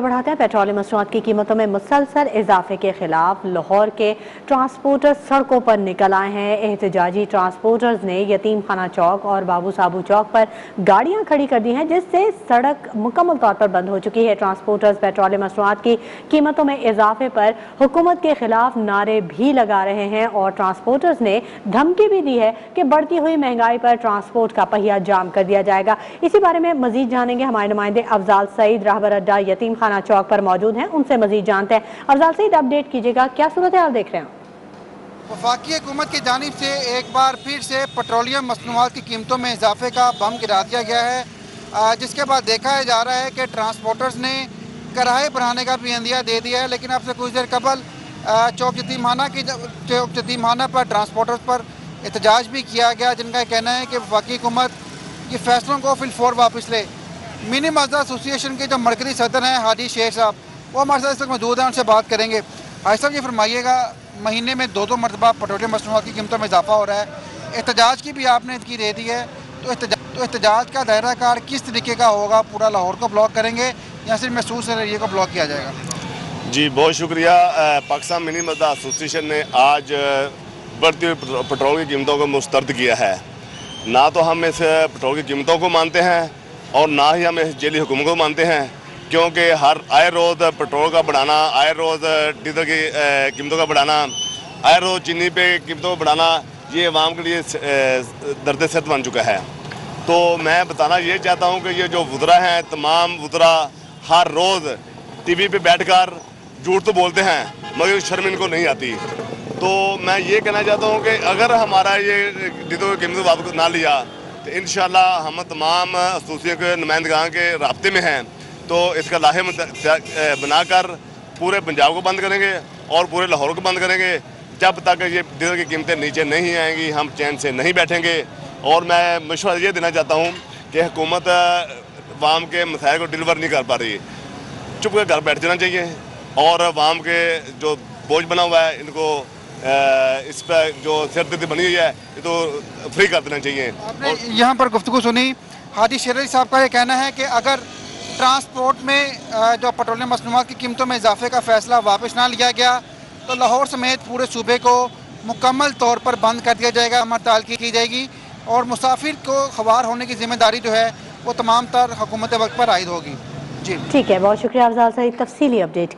बढ़ाते हैं पेट्रोलियम मसनूआत की कीमतों में मुसलसल इजाफे के खिलाफ लाहौर के ट्रांसपोर्टर्स सड़कों पर निकल आए हैं। एहतजाजी ट्रांसपोर्टर्स ने यतीम खाना चौक और बाबू साबू चौक पर गाड़ियाँ खड़ी कर दी हैं, जिससे सड़क मुकम्मल तौर पर बंद हो चुकी है। ट्रांसपोर्टर्स पेट्रोलियम मसनूआत की कीमतों में इजाफे पर हुकूमत के खिलाफ नारे भी लगा रहे हैं और ट्रांसपोर्टर्स ने धमकी भी दी है कि बढ़ती हुई महँगाई पर ट्रांसपोर्ट का पहिया जाम कर दिया जाएगा। इसी बारे में मजीद जानेंगे हमारे नुमाइंदे अफजाल सईद, राहबर अड्डा, यतीम खाना चौक पर मौजूद हैं, उनसे मजीद जानते हैं। अफजाल सईद, अपडेट कीजिएगा, क्या सूरत हाल देख रहे हैं वफाकी हुकूमत की जानब से एक बार फिर से पेट्रोलियम मसनूआत की कीमतों में इजाफे का बम गिरा दिया गया है। जिसके बाद देखा जा रहा है कि ट्रांसपोर्टर्स ने कराए बढ़ाने का भी अंदिया दे दिया है, लेकिन अब से कुछ देर कबल चौक यतीमाना की चौक यतीमाना पर ट्रांसपोर्टर्स पर एहतजाज भी किया गया, जिनका कहना है कि वफाकी हुकूमत ये फैसलों को फिलफोर वापस ले। मिनी मजदा एसोसिएशन के जो मरकजी सदर हैं, हाजी शेख साहब, वो हमारे साथ इस वक्त मौजूद हैं, उनसे बात करेंगे। हाजी साहब, ये फरमाइएगा, महीने में दो दो मरतबा पेट्रोलियम मसनूआत की कीमतों में इजाफा हो रहा है। एहतजाज की भी आपने इसकी दे दी है। तो एहतजाज तो एहतजाज का दायरा कार किस तरीके का होगा, पूरा लाहौर को ब्लॉक करेंगे, या सिर्फ़ महसूस एरिए को ब्लॉक किया जाएगा? जी, बहुत शुक्रिया पाकिस्तान मिनी मजदा एसोसिएशन ने आज बढ़ती हुई पेट्रोल की कीमतों को मुस्तरद किया है। ना तो हम इस पेट्रोल की कीमतों को मानते हैं और ना ही हम इस जेली हुकूमत को मानते हैं, क्योंकि हर आए रोज़ पेट्रोल का बढ़ाना आए रोज़ डीजल की कीमतों का बढ़ाना आए रोज़ चीनी पे कीमतों को बढ़ाना, ये अवाम के लिए दर्द सत बन चुका है। तो मैं बताना ये चाहता हूँ कि ये जो वजरा हैं, तमाम वजरा हर रोज़ टी वी पर बैठ कर झूठ तो बोलते हैं, मगर शर्म इनको नहीं आती। तो मैं ये कहना चाहता हूँ कि अगर हमारा ये डीजल की कीमत वापस ना लिया तो इन हम तमाम एसोसिएशन के नुमाइंदगान के रबते में हैं। तो इसका लाहे बनाकर पूरे पंजाब को बंद करेंगे और पूरे लाहौर को बंद करेंगे। जब तक ये डीजल की कीमतें नीचे नहीं आएँगी, हम चैन से नहीं बैठेंगे। और मैं मशवरा ये देना चाहता हूँ कि हुकूमत वाम के मसायल को डिलीवर नहीं कर पा रही। चुप कर घर बैठ जाना चाहिए और वाम के जो बोझ बना हुआ है, इनको इस पर जो सरदर्दी बनी हुई है ये तो फ्री कर देना चाहिए। आपने यहाँ पर गुफ्तु सुनी। हादी शेर साहब का ये कहना है कि अगर ट्रांसपोर्ट में जो पेट्रोलियम मसनूआत की कीमतों में इजाफे का फैसला वापस ना लिया गया तो लाहौर समेत पूरे सूबे को मुकम्मल तौर पर बंद कर दिया जाएगा हड़ताल की, की जाएगी। और मुसाफिर को खबार होने की ज़िम्मेदारी जो है वो तमाम तर हुकूमत वक्त पर आयद होगी। जी। ठीक है बहुत शुक्रिया अफजाल तफसीली अपडेट।